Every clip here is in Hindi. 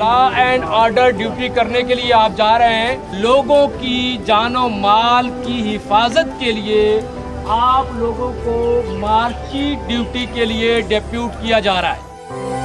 एंड ऑर्डर ड्यूटी करने के लिए आप जा रहे हैं। लोगों की जानो माल की हिफाजत के लिए आप लोगों को मार्ची ड्यूटी के लिए डेप्यूट किया जा रहा है।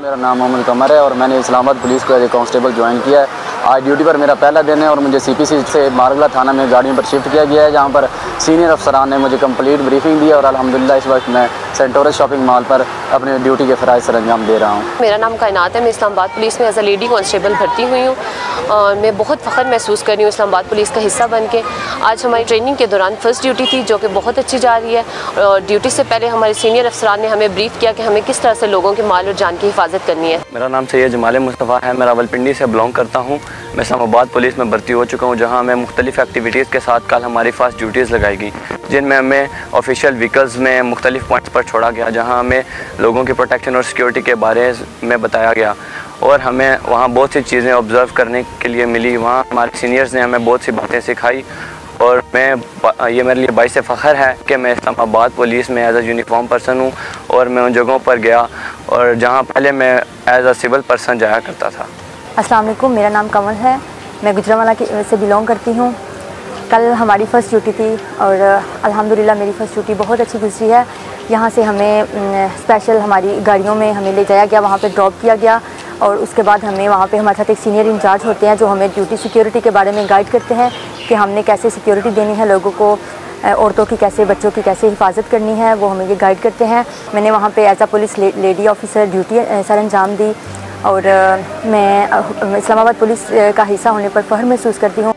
मेरा नाम मोहम्मद कमर है और मैंने इस्लामाबाद पुलिस को एज ए कांस्टेबल ज्वाइन किया है। आज ड्यूटी पर मेरा पहला दिन है और मुझे सीपीसी से मारगला थाना में गाड़ियों पर शिफ्ट किया गया है, जहाँ पर सीनियर अफसरान ने मुझे कंप्लीट ब्रीफिंग दी और अल्हम्दुलिल्लाह इस वक्त मैं सेंटोरस शॉपिंग मॉल पर अपने ड्यूटी के फ़राज सर अंजाम दे रहा हूँ। मेरा नाम कायनात है, मैं इस्लामाबाद पुलिस में एज अ लेडी कॉन्स्टेबल भर्ती हुई हूँ और मैं बहुत फ़ख्र महसूस कर रही हूँ इस्लामाबाद पुलिस का हिस्सा बन के। आज हमारी ट्रेनिंग के दौरान फ़र्स्ट ड्यूटी थी, जो कि बहुत अच्छी जा रही है। और ड्यूटी से पहले हमारे सीनियर अफसरान ने हमें ब्रीफ किया कि हमें किस तरह से लोगों के माल और जान की हिफाजत करनी है। मेरा नाम सैयद जमाल मुस्तफ़ा है, मैं रावलपिंडी से बिलोंग करता हूँ। मैं इस्लामाबाद पुलिस में भर्ती हो चुका हूँ, जहाँ हमें मुख्तलिफ़ एक्टिविटीज़ के साथ कल हमारी फ़र्स्ट ड्यूटीज़ लगाई गई, जिनमें हमें ऑफिशियल व्हीकल्स में मुख्तलिफ़ पॉइंट्स पर छोड़ा गया, जहाँ हमें लोगों की प्रोटेक्शन और सिक्योरिटी के बारे में बताया गया। और हमें वहाँ बहुत सी चीज़ें ऑब्ज़र्व करने के लिए मिली, वहाँ हमारे सीनियर्स ने हमें बहुत सी बातें सिखाई और मैं ये मेरे लिए बाईस फ़ख्र है कि मैं इस्लामाबाद पुलिस में एज अ यूनिफॉर्म पर्सन हूँ और मैं उन जगहों पर गया और जहाँ पहले मैं एज अ सिविल पर्सन जाया करता था। वालेकुम, मेरा नाम कमल है। मैं गुजरावाला से बिलोंग करती हूँ। कल हमारी फ़र्स्ट ड्यूटी थी और अल्हम्दुलिल्लाह मेरी फ़र्स्ट ड्यूटी बहुत अच्छी गुजरी है। यहाँ से हमें स्पेशल हमारी गाड़ियों में हमें ले जाया गया, वहाँ पे ड्रॉप किया गया। और उसके बाद हमें वहाँ पे हमारे साथ एक सीनियर इंचार्ज होते हैं जो हमें ड्यूटी सिक्योरिटी के बारे में गाइड करते हैं कि हमने कैसे सिक्योरिटी देनी है लोगों को औरतों की कैसे, बच्चों की कैसे हिफाजत करनी है, वो हमें ये गाइड करते हैं। मैंने वहाँ पे as a police lady officer duty sir अंजाम दी और मैं इस्लामाबाद पुलिस का हिस्सा होने पर फ़हर महसूस करती हूँ।